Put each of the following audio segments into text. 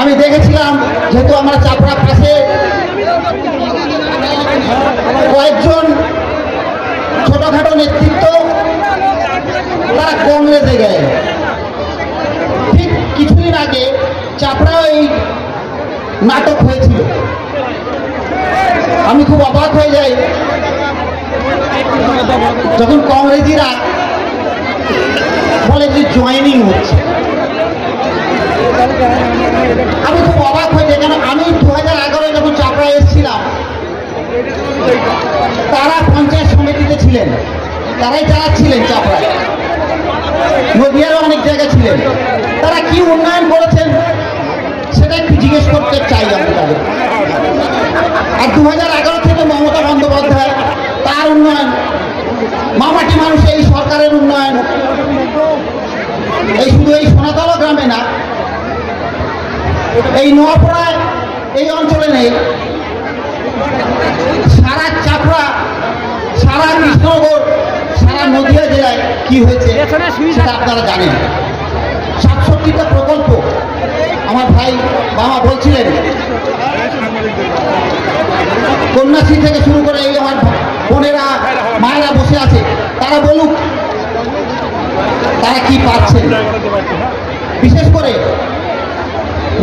আমি দেখেছিলাম যেহেতু আমরা চাপড়া পাশে কয়েকজন ছোটখাটো নেতৃত্ব তারা কংগ্রেসে গেলেন। ঠিক কিছুদিন আগে চাপড়াও এই নাটক হয়েছিল। আমি খুব অবাক হয়ে যাই। যখন কংগ্রেসিরা বলে যে জয়েনিং হচ্ছে। আমি খুব অবাক হয়ে যাই, কেন আমি দু হাজার এগারোয় যখন চাপড়া এসেছিলাম, তারা পঞ্চায়েত সমিতিতে ছিলেন। তারাই চালাচ্ছিলেন চাপড়ায় নদিয়ারও অনেক জায়গায় ছিলেন। তারা কি উন্নয়ন করেছেন সেটা একটু জিজ্ঞেস করতে চাই আমি তাদের আর দু হাজার এগারো থেকে মমতা বন্দ্যোপাধ্যায়, তার উন্নয়ন, মামাটি মানুষ এই সরকারের উন্নয়ন, এই শুধু এই সোনাতলা গ্রামে না এই নোয়াপাড়ায় এই অঞ্চলে নেই। সারা চাপড়া সারা কৃষ্ণনগর সারা নদিয়া জেলায় কি হয়েছে সেটা আপনারা জানেন। সাতষট্টিটা প্রকল্প আমার ভাই বাবা বলছিলেন। কন্যাশ্রী থেকে শুরু করে এই আমার বোনেরা মায়েরা বসে আছে তারা বলুক তারা কি পাচ্ছেন বিশেষ করে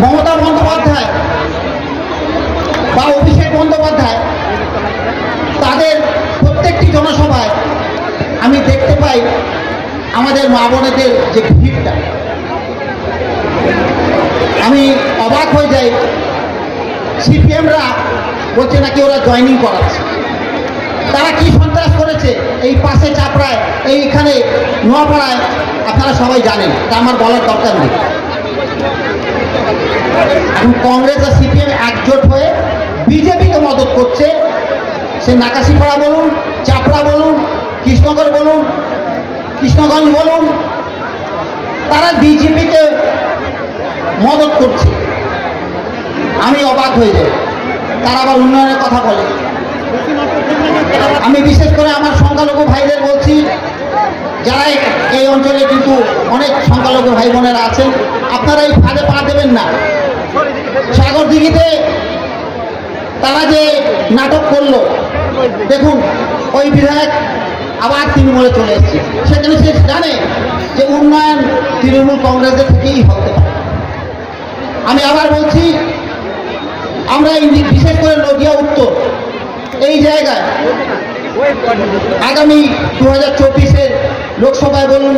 মমতা বন্দ্যোপাধ্যায় বা অভিষেক বন্দ্যোপাধ্যায়, তাদের প্রত্যেকটি জনসভায় আমি দেখতে পাই আমাদের মা বোনেদের যে ভিড়টা। আমি অবাক হয়ে যাই, সিপিএমরা বলছে নাকি ওরা জয়নিং করাচ্ছে। তারা কি সন্ত্রাস করেছে? এই পাশে চাপড়ায় এইখানে নোয়াপাড়ায়, আপনারা সবাই জানেন, তা আমার বলার দরকার নেই। কংগ্রেস আর সিপিএম একজোট হয়ে বিজেপিকে মদত করছে। সে নাকাশিপাড়া বলুন, চাপড়া বলুন কৃষ্ণগর বলুন, কৃষ্ণগঞ্জ বলুন, তারা বিজেপিকে মদত করছে। আমি অবাক হয়ে যাই। তারা আবার উন্নয়নের কথা বলে। আমি বিশেষ করে আমার সংখ্যালঘু ভাইদের বলছি, যারা এই- এই অঞ্চলে কিন্তু অনেক সংখ্যালঘু ভাই বোনেরা আছেন, আপনারা এই ফাঁদে পা দেবেন না। সাগর দিঘিতে তারা যে নাটক করল, দেখুন, ওই বিধায়ক আবার তৃণমূলে চলে এসছে। সেখানে সে জানে যে উন্নয়ন তৃণমূল কংগ্রেসের থেকেই হতে আমি আবার বলছি, আমরা বিশেষ করে নদিয়া উত্তর, এই জায়গায় আগামী দু হাজার চব্বিশের লোকসভায় বলুন,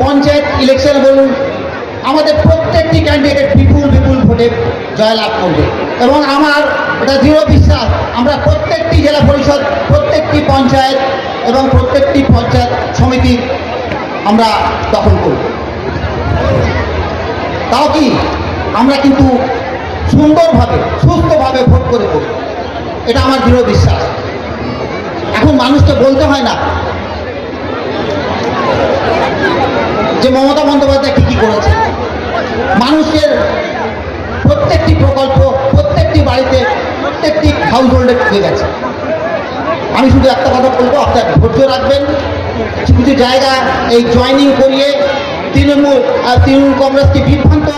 পঞ্চায়েত ইলেকশনে বলুন আমাদের প্রত্যেকটি ক্যান্ডিডেট বিপুল বিপুল ভোটে জয়লাভ করবে। এবং আমার এটা দৃঢ় বিশ্বাস, আমরা প্রত্যেকটি জেলা পরিষদ, প্রত্যেকটি পঞ্চায়েত এবং প্রত্যেকটি পঞ্চায়েত সমিতি আমরা দখল করব। তাও কি? আমরা কিন্তু সুন্দরভাবে, সুস্থভাবে ভোট করে করব এটা আমার দৃঢ় বিশ্বাস। এখন মানুষকে বলতে হয় না মানুষের প্রত্যেকটি প্রকল্প, প্রত্যেকটি বাড়িতে প্রত্যেকটি হাউস হোল্ডে ঢুকে গেছে। আমি শুধু একটা কথা বলব, আপনার ধৈর্য রাখবেন। কিছু কিছু জায়গা এই জয়নিং করিয়ে তৃণমূল আর তৃণমূল কংগ্রেসকে বিভ্রান্ত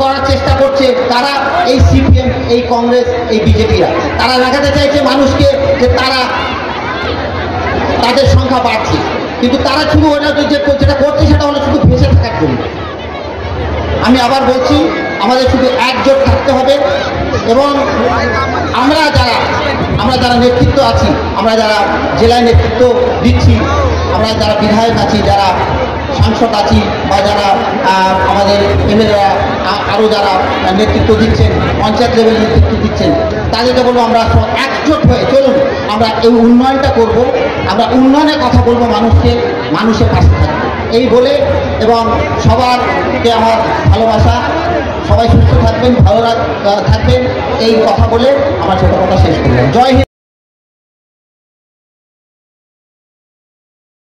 করার চেষ্টা করছে তারা, এই সিপিএম এই কংগ্রেস, এই বিজেপিরা তারা দেখাতে চাইছে মানুষকে যে তারা, তাদের সংখ্যা বাড়ছে। কিন্তু তারা শুধু ওটা যে আবার বলছি, আমাদের শুধু একজোট থাকতে হবে এবং আমরা যারা আমরা যারা নেতৃত্ব আছি, আমরা যারা জেলায় নেতৃত্ব দিচ্ছি, আমরা যারা বিধায়ক আছি, যারা সাংসদ আছি, বা যারা আমাদের এমএলএরা আরও যারা নেতৃত্ব দিচ্ছেন, পঞ্চায়েত লেভেল নেতৃত্ব দিচ্ছেন, তাদেরকে বলব আমরা একজোট হয়ে চলুন, আমরা এই উন্নয়নটা করব, আমরা উন্নয়নের কথা বলব মানুষকে, মানুষের পাশে থাকব এই বলে এবং সবারকে আমার ভালোবাসা। সবাই সুস্থ থাকবেন, ভালো থাকবেন, এই কথা বলে আমার ছোটো কথা শেষ করলাম। জয় হিন্দ।